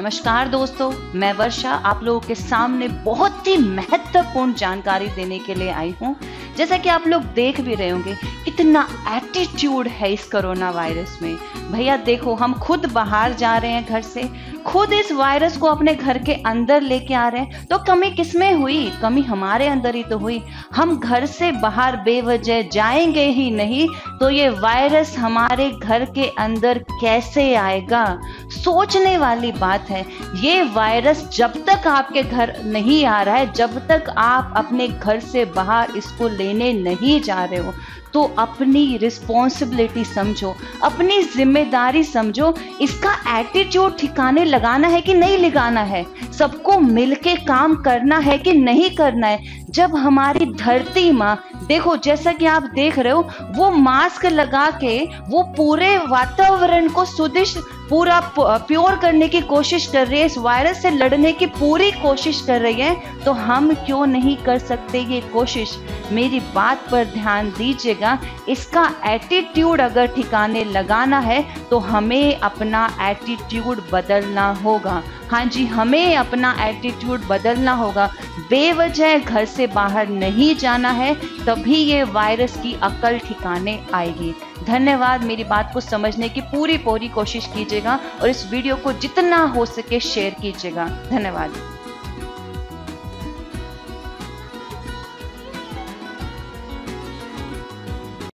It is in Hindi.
नमस्कार दोस्तों, मैं वर्षा आप लोगों के सामने बहुत ही महत्वपूर्ण जानकारी देने के लिए आई हूँ। जैसा कि आप लोग देख भी रहे होंगे, इतना एटीट्यूड है इस कोरोना वायरस में। भैया, देखो, हम खुद बाहर जा रहे हैं घर से। खुद इस वायरस को अपने घर के अंदर लेके आ रहे हैं। तो कमी किसमें हुई? कमी हमारे अंदर ही तो हुई। हम घर से बाहर बेवजह जाएँगे ही नहीं तो ये वायरस हमारे घर के अंदर कैसे आएगा? सोचने वाली बात है। ये वायरस जब तक आपके घर नहीं आ रहा है, जब तक आप अपने घर से बाहर इसको लेने नहीं जा रहे हो तो अपनी रिस्पॉन्सिबिलिटी समझो, अपनी ज़िम्मेदारी समझो। इसका एटीट्यूड ठिकाने लगाना है कि नहीं लगाना है? सबको मिलके काम करना है कि नहीं करना है? जब हमारी धरती माँ, देखो जैसा कि आप देख रहे हो, वो मास्क लगा के, वो पूरे वातावरण को सुदिश, पूरा प्योर करने की कोशिश कर रही है, इस वायरस से लड़ने की पूरी कोशिश कर रही है तो हम क्यों नहीं कर सकते ये कोशिश? मेरी बात पर ध्यान दीजिएगा, इसका एटीट्यूड अगर ठिकाने लगाना है तो हमें अपना एटीट्यूड बदलना होगा। हाँ जी, हमें अपना एटीट्यूड बदलना होगा। बेवजह घर से बाहर नहीं जाना है, तभी ये वायरस की अकल ठिकाने आएगी। धन्यवाद मेरी बात को समझने की पूरी पूरी कोशिश कीजिएगा और इस वीडियो को जितना हो सके शेयर कीजिएगा। धन्यवाद।